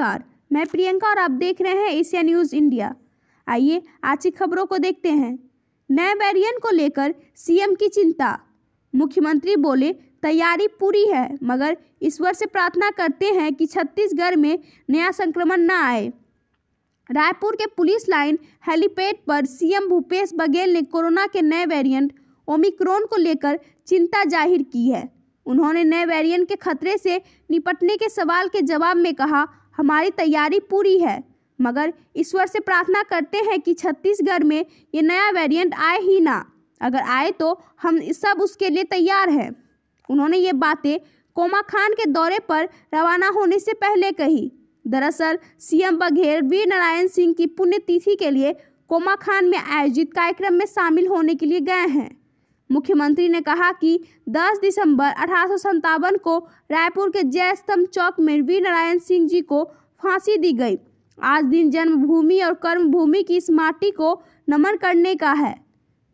नमस्कार, मैं प्रियंका और आप देख रहे हैं एशिया न्यूज़ इंडिया। आइए, आज की खबरों को देखते हैं। नए वेरिएंट को लेकर सीएम की चिंता। मुख्यमंत्री बोले, तैयारी पूरी है, मगर ईश्वर से प्रार्थना करते हैं कि छत्तीसगढ़ में नया संक्रमण न आए। रायपुर के पुलिस लाइन हेलीपैड पर सीएम भूपेश बघेल ने कोरोना के नए वेरिएंट, ओमिक्रॉन को लेकर चिंता ज़ाहिर की है। उन्होंने नए वेरिएंट के खतरे से निपटने के सवाल के जवाब में कहा हमारी तैयारी पूरी है। मगर ईश्वर से प्रार्थना करते हैं कि छत्तीसगढ़ में ये नया वेरिएंट आए ही ना। अगर आए तो हम सब उसके लिए तैयार हैं। उन्होंने ये बातें कोमा खान के दौरे पर रवाना होने से पहले कही। दरअसल, सीएम बघेल वीर नारायण सिंह की पुण्यतिथि के लिए कोमा खान में आयोजित कार्यक्रम में शामिल होने के लिए गए हैं। मुख्यमंत्री ने कहा कि 10 दिसंबर अठारह सौ सत्तावन को रायपुर के जय स्तंभ चौक में वीर नारायण सिंह जी को फांसी दी गई। आज दिन जन्मभूमि और कर्मभूमि की इस माटी को नमन करने का है।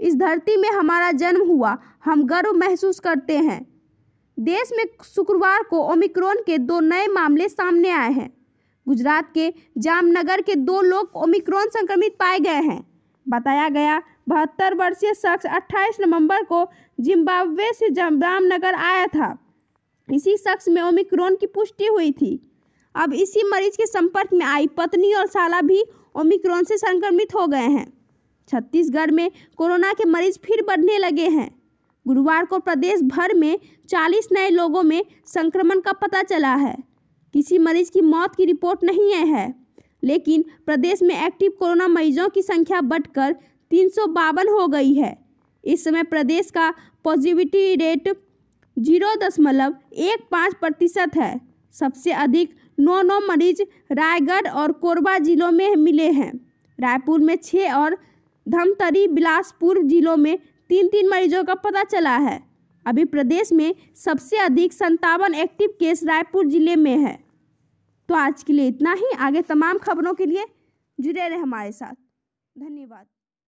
इस धरती में हमारा जन्म हुआ, हम गर्व महसूस करते हैं। देश में शुक्रवार को ओमिक्रॉन के दो नए मामले सामने आए हैं। गुजरात के जामनगर के दो लोग ओमिक्रॉन संक्रमित पाए गए हैं। बताया गया बहत्तर वर्षीय शख्स 28 नवंबर को जिम्बाब्वे से रामनगर आया था। इसी शख्स में ओमिक्रॉन की पुष्टि हुई थी। अब इसी मरीज़ के संपर्क में आई पत्नी और साला भी ओमिक्रॉन से संक्रमित हो गए हैं। छत्तीसगढ़ में कोरोना के मरीज़ फिर बढ़ने लगे हैं। गुरुवार को प्रदेश भर में 40 नए लोगों में संक्रमण का पता चला है। किसी मरीज़ की मौत की रिपोर्ट नहीं है। लेकिन प्रदेश में एक्टिव कोरोना मरीजों की संख्या बढ़कर तीन सौ बावन हो गई है। इस समय प्रदेश का पॉजिटिविटी रेट ज़ीरो दशमलव एक पाँच प्रतिशत है। सबसे अधिक नौ नौ मरीज़ रायगढ़ और कोरबा जिलों में मिले हैं। रायपुर में छः और धमतरी, बिलासपुर जिलों में तीन तीन मरीजों का पता चला है। अभी प्रदेश में सबसे अधिक संतावन एक्टिव केस रायपुर ज़िले में है। तो आज के लिए इतना ही। आगे तमाम खबरों के लिए जुड़े रहे हमारे साथ। धन्यवाद।